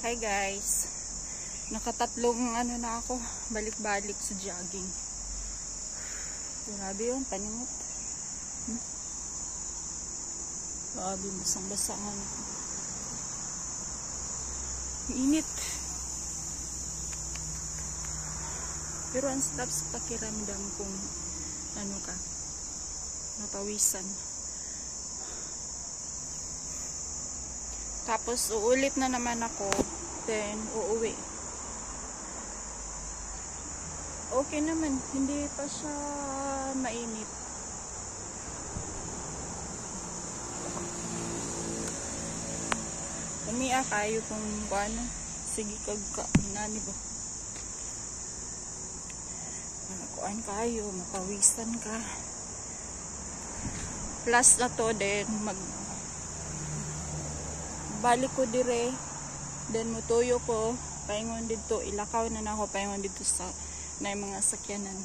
Hi guys. Nakatatlong ano na ako, balik-balik sa jogging. Grabe yun, paningot. Hmm? Grabe, basang-basangan ako. Ang Init. Pero ang sarap sa pakiramdam kung ano ka, napawisan. Tapos uulit na naman ako, then uuwi. Okay naman, hindi pa siya mainit. Umiya kayo kung ano, sige kag ka, inani ba? Manakuan kayo, mapawisan ka. Plus na to din, mag balik ko dire. Then mutuyo ko. Paingon dito. Ilakaw na na ako. Paingon dito sa na mga sakyanan